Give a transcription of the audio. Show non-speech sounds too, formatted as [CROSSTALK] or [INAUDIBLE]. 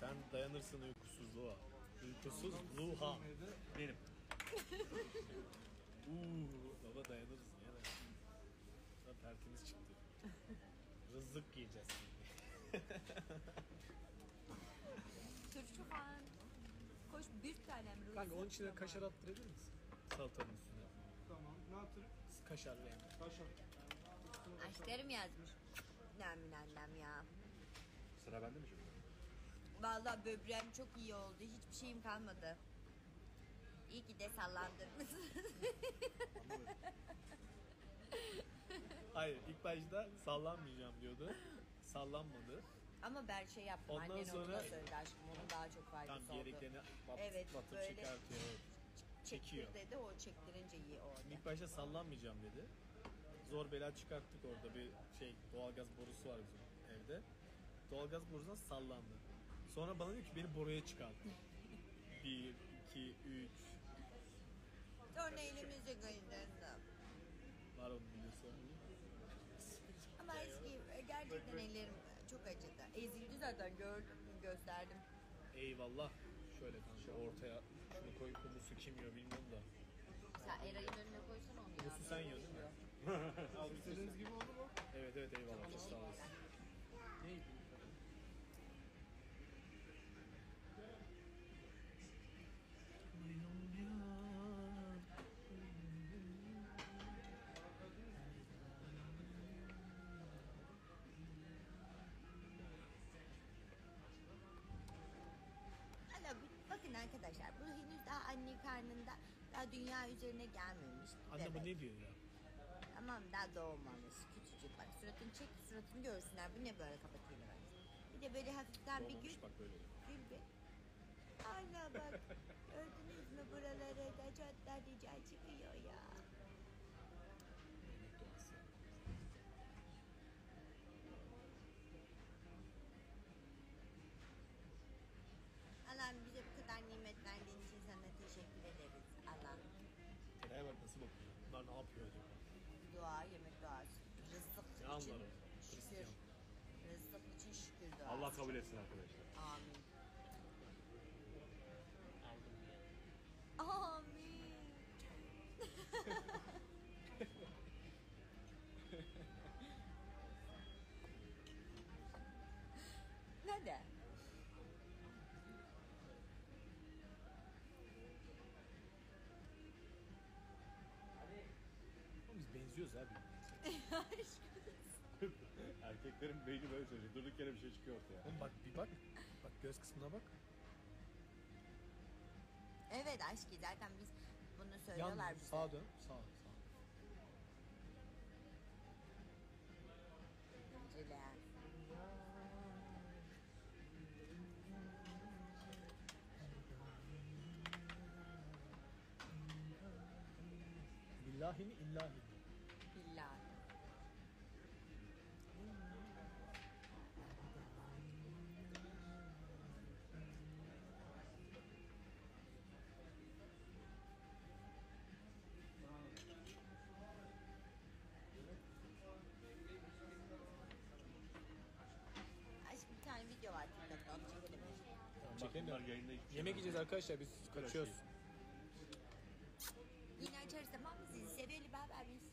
Sen dayanırsın uykusuzluğa. Uykusuzluğa. Benim. [LAUGHS] Uuu baba dayanırız ya da. Lan tertemiz çıktı. Rızık yiyeceğiz şimdi. [LAUGHS] Turşuhan. Koş bir tanem rızık. Kanka onun içine kaşar attırabilir misin? Salatanın üstüne. Tamam. Ne yaptın? Kaşarlı yani. Kaşar. Aşklarım yazmış. Nem nem ya. Sıra bende mi şimdi? Vallahi böbreğim çok iyi oldu. Hiçbir şeyim kalmadı. İyi ki de sallandırmışsınız. Hayır ilk başta sallanmayacağım diyordu. Sallanmadı. Ama ben şey yaptım. Ondan Annen sonra- sonra... söyledi aşkım. Onun daha çok faydası Tam oldu. gereklerini bat, Evet, batıp böyle çıkartıyor. Evet. çekiyor. Çektir dedi. O çektirince iyi oldu. İlk başta sallanmayacağım dedi. Zor bela çıkarttık orada bir şey doğalgaz borusu var bizim evde. Doğalgaz borusundan sallandı. Sonra bana diyor ki beni boruya çıkart. [LAUGHS] Bir, iki, üç. Sonra elimize kayınlarında. Var onun videosu. Ama eski gerçekten ellerim çok acıdı. Ezildi zaten gördüm gösterdim. Eyvallah. Şöyle kanka ortaya şunu koy humusu kim yiyor bilmiyorum da. Sen Eray'ın önüne koysana onu ya. Humusu sen yiyorsun? Al İstediğiniz gibi oldu mu? Evet evet eyvallah çok sağ olasın. Karnında daha dünya üzerine gelmemiş. bir Anne bu bebek. ne diyor ya? Tamam daha doğmamış küçücük bak suratını çek suratını görsünler bu ne böyle kapatıyor ben. Bir de böyle hafiften bir gül. Bak böyle. Gül be. Hala bak [LAUGHS] gördünüz mü buralara da Bunlar ne yapıyor acaba? dua yemek duası. Rızık Ne için şükür. Hristiyan. Rızık için şükür duası. Allah kabul etsin arkadaşlar. Amin. Aldım ya. Amin. [LAUGHS] Neden? Benziyoruz abi. [LAUGHS] Erkeklerin beyni böyle çalışıyor. Durduk yere bir şey çıkıyor ortaya. Oğlum bak bir bak. Bak göz kısmına bak. Evet aşkı zaten biz bunu söylüyorlar Yan bize. sağa dön. Sağ sağ. Önceden. Billahi mi illahi mi? Billahi. Aşkım bir tane video var TikTok'ta onu çekelim. Çekelim Bunlar de. yayında hiçbir şey Yemek yiyeceğiz arkadaşlar biz kaçıyoruz. Yine açarız tamam mı sizi? Seviyorum haber biz.